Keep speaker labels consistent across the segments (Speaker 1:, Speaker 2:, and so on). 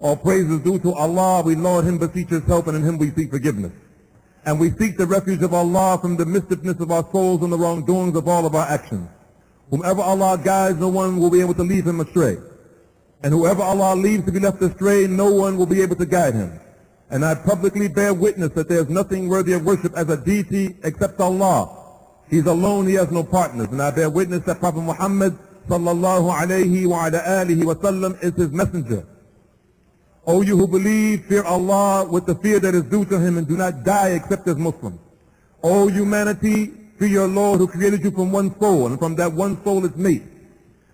Speaker 1: All praise is due to Allah. We laud Him, beseech His help, and in Him we seek forgiveness. And we seek the refuge of Allah from the mischiefness of our souls and the wrongdoings of all of our actions. Whomever Allah guides, no one will be able to lead him astray. And whoever Allah leaves to be left astray, no one will be able to guide him. And I publicly bear witness that there is nothing worthy of worship as a deity except Allah. He's alone, he has no partners. And I bear witness that Prophet Muhammad sallallahu alayhi wa ala wa sallam is his messenger. O you who believe, fear Allah with the fear that is due to him and do not die except as Muslims. O humanity, fear your Lord who created you from one soul and from that one soul is mate.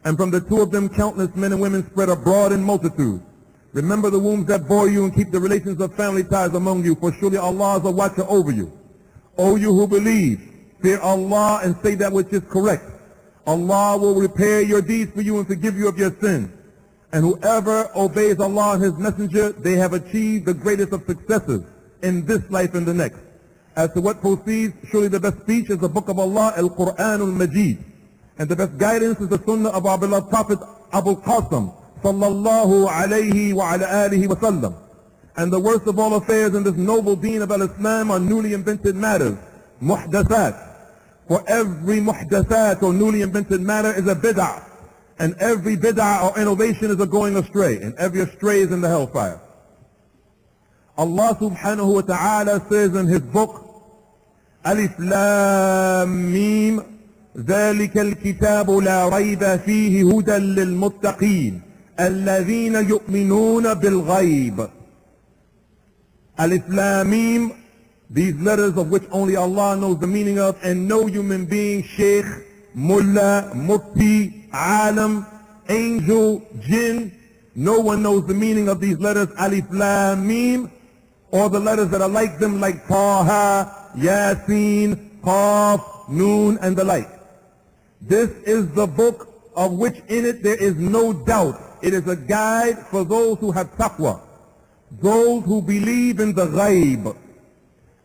Speaker 1: And from the two of them countless men and women spread abroad in multitudes. Remember the wombs that bore you and keep the relations of family ties among you, for surely Allah is a watcher over you. O you who believe, fear Allah and say that which is correct. Allah will repair your deeds for you and forgive you of your sins. And whoever obeys Allah and His Messenger, they have achieved the greatest of successes in this life and the next. As to what proceeds, surely the best speech is the book of Allah, Al-Quran al-Majid. And the best guidance is the sunnah of our beloved Prophet Abu Qasim, sallallahu alayhi wa ala alihi. And the worst of all affairs in this noble deen of al-Islam are newly invented matters, muhdathat. For every muhdathat or newly invented matter is a bid'ah And every bid'ah or innovation is a going astray. And every astray is in the hellfire. Allah subhanahu wa ta'ala says in his book, ألف لام ميم ذلك الكتاب لا ريب فيه هدى للمتقين الذين يؤمنون بالغيب ألف لام ميم these letters of which only Allah knows the meaning of and no human being, sheikh, mullah, mufti, alam, angel, jinn, no one knows the meaning of these letters, alif, lam, mim, or the letters that are like them like Taha, Yasin, Qaf, Noon, and the like. This is the book of which in it there is no doubt. It is a guide for those who have taqwa, those who believe in the ghaib.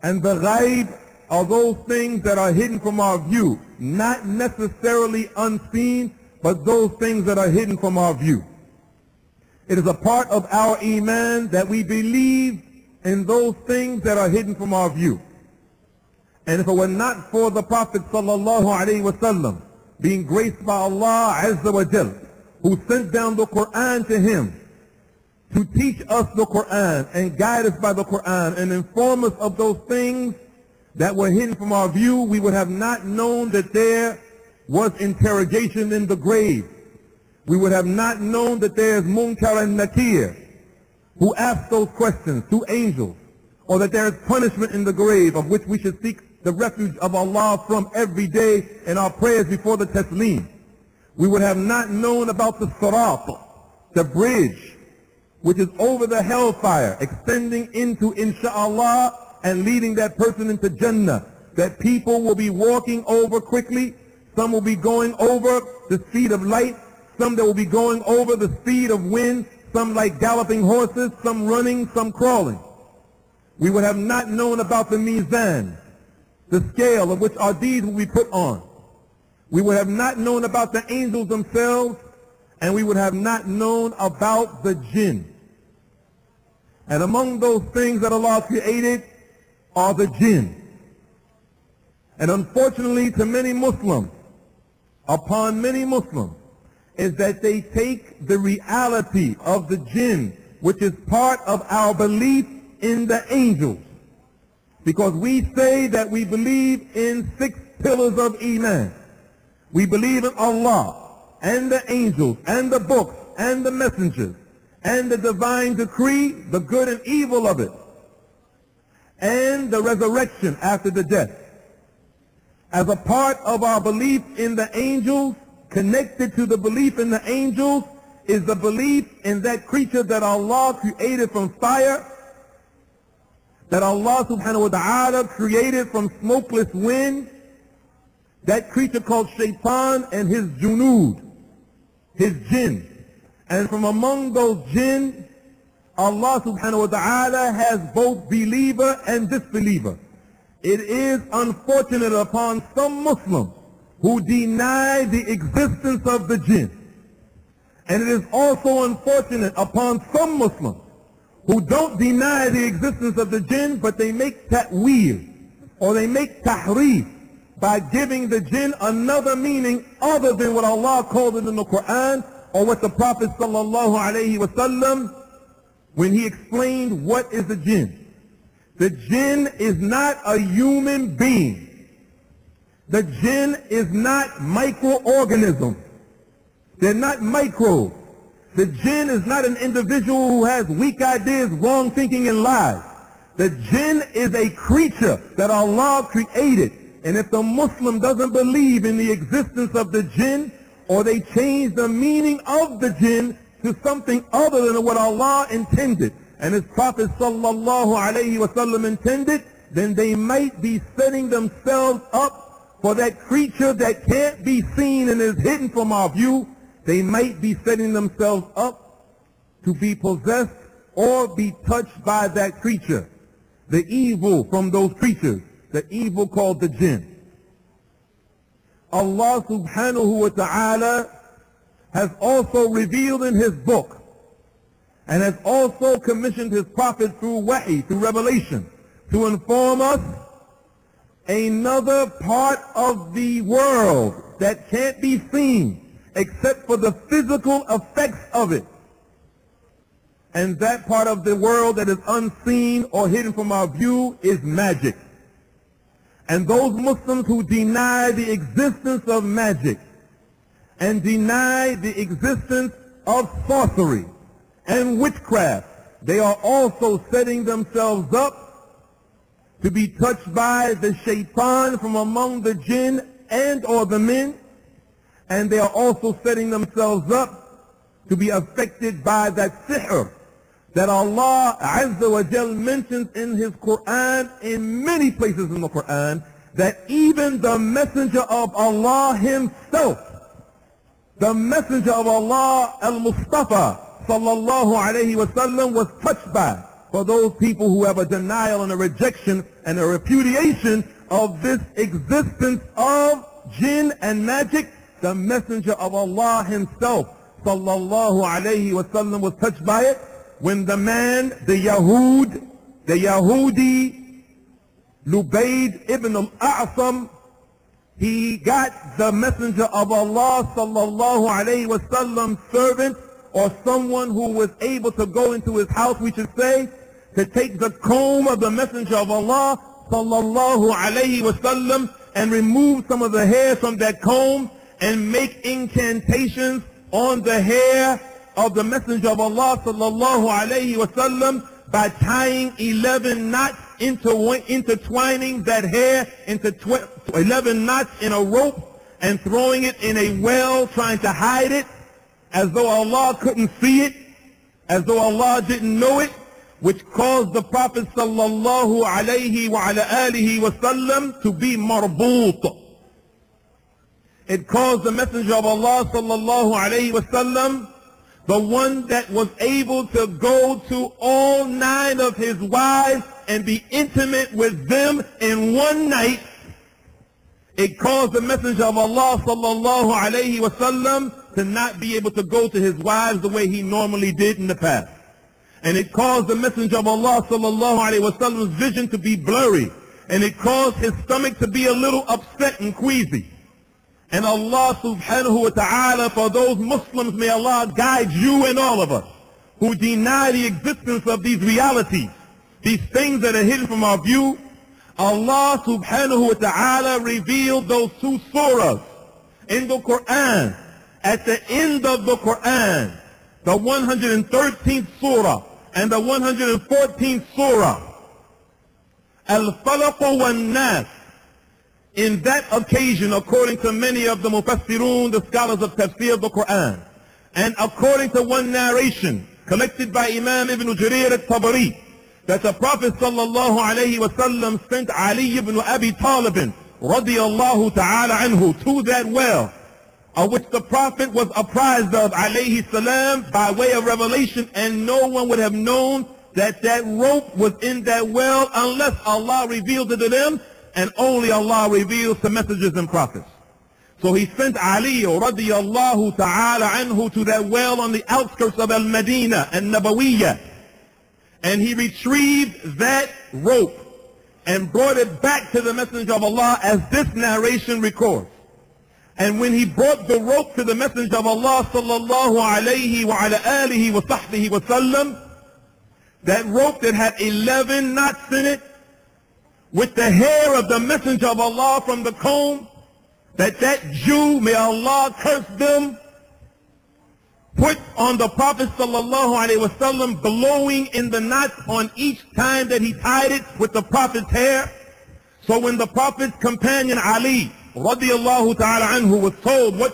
Speaker 1: And the ghaib are those things that are hidden from our view, not necessarily unseen, but those things that are hidden from our view. It is a part of our iman that we believe in those things that are hidden from our view. And if it were not for the Prophet wasallam being graced by Allah Azza wa Jal, who sent down the Quran to him to teach us the Quran and guide us by the Quran and inform us of those things that were hidden from our view, we would have not known that there was interrogation in the grave. We would have not known that there is Munkar and Nakir who ask those questions to angels or that there is punishment in the grave of which we should seek the refuge of Allah from every day in our prayers before the taslim. We would have not known about the sirat, the bridge, which is over the hellfire, extending into insha'Allah and leading that person into Jannah, that people will be walking over quickly, some will be going over the speed of light, some that will be going over the speed of wind, some like galloping horses, some running, some crawling. We would have not known about the mizan, the scale of which our deeds will be put on. We would have not known about the angels themselves, and we would have not known about the jinn. And among those things that Allah created are the jinn. And unfortunately to many Muslims, upon many Muslims, is that they take the reality of the jinn, which is part of our belief in the angels. Because we say that we believe in six pillars of Iman. We believe in Allah and the angels and the books and the messengers and the divine decree, the good and evil of it, and the resurrection after the death. As a part of our belief in the angels, connected to the belief in the angels, is the belief in that creature that Allah created from fire, that Allah subhanahu wa ta'ala created from smokeless wind, that creature called shaitan and his junud, his jinn. And from among those jinn, Allah subhanahu wa ta'ala has both believer and disbeliever. It is unfortunate upon some Muslims who deny the existence of the jinn. And it is also unfortunate upon some Muslims who don't deny the existence of the jinn, but they make ta'wil, or they make tahrif, by giving the jinn another meaning other than what Allah called it in the Quran, or what the Prophet sallallahu alaihi wasallam, when he explained what is the jinn. The jinn is not a human being. The jinn is not microorganisms. They're not microbes. The jinn is not an individual who has weak ideas, wrong thinking, and lies. The jinn is a creature that Allah created. And if the Muslim doesn't believe in the existence of the jinn, or they change the meaning of the jinn to something other than what Allah intended, and His Prophet sallallahu alayhi wasallam intended, then they might be setting themselves up for that creature that can't be seen and is hidden from our view, they might be setting themselves up to be possessed or be touched by that creature. The evil from those creatures, the evil called the jinn. Allah subhanahu wa ta'ala has also revealed in his book and has also commissioned his prophet through wahi, through revelation, to inform us another part of the world that can't be seen except for the physical effects of it. And that part of the world that is unseen or hidden from our view is magic. And those Muslims who deny the existence of magic and deny the existence of sorcery and witchcraft, they are also setting themselves up to be touched by the shaitan from among the jinn and or the men and they are also setting themselves up to be affected by that sihr that Allah Azza wa Jal mentions in his Quran in many places in the Quran that even the messenger of Allah himself the messenger of Allah al-Mustafa sallallahu alayhi wasallam was touched by for those people who have a denial and a rejection and a repudiation of this existence of jinn and magic. The messenger of Allah himself, sallallahu alayhi wasallam, was touched by it. When the man, the Yahud, the Yahudi, Lubaid ibn al-A'sam, he got the messenger of Allah sallallahu alayhi wasallam servant or someone who was able to go into his house, we should say, to take the comb of the messenger of Allah sallallahu alayhi wasallam and remove some of the hair from that comb and make incantations on the hair of the Messenger of Allah sallallahu alayhi wasallam by tying 11 knots intertwining that hair into 11 knots in a rope and throwing it in a well trying to hide it as though Allah couldn't see it as though Allah didn't know it which caused the Prophet sallallahu alayhi wa ala alihi wasallam to be marbut. It caused the Messenger of Allah sallallahu alayhi wasallam, the one that was able to go to all nine of his wives and be intimate with them in one night. It caused the Messenger of Allah sallallahu alayhi wasallam to not be able to go to his wives the way he normally did in the past. And it caused the Messenger of Allah sallallahu alayhi wasallam's vision to be blurry. And it caused his stomach to be a little upset and queasy. And Allah subhanahu wa ta'ala, for those Muslims, may Allah guide you and all of us who deny the existence of these realities, these things that are hidden from our view. Allah subhanahu wa ta'ala revealed those two surahs in the Quran. At the end of the Quran, the 113th surah and the 114th surah, Al-Falaq wa-Nas, in that occasion, according to many of the Mufassirun, the scholars of Tafsir of the Quran, and according to one narration collected by Imam Ibn Jarir al-Tabari, that the Prophet sallallahu sent Ali ibn Abi Talib radiyallahu ta'ala anhu to that well, of which the Prophet was apprised of alayhi salam by way of revelation, and no one would have known that that rope was in that well unless Allah revealed it to them and only Allah reveals the messengers and prophets. So he sent Ali radiallahu ta'ala anhu to that well on the outskirts of Al-Madinah an-Nabawiyah. and he retrieved that rope and brought it back to the messenger of Allah as this narration records. And when he brought the rope to the messenger of Allah sallallahu alayhi wa ala alihi wa sahbihi wa sallam, that rope that had 11 knots in it, with the hair of the messenger of Allah from the comb, that that Jew, may Allah curse them, put on the Prophet sallallahu alaihi wasallam glowing in the knots on each time that he tied it with the Prophet's hair. So when the Prophet's companion Ali radiallahu ta'ala anhu was told what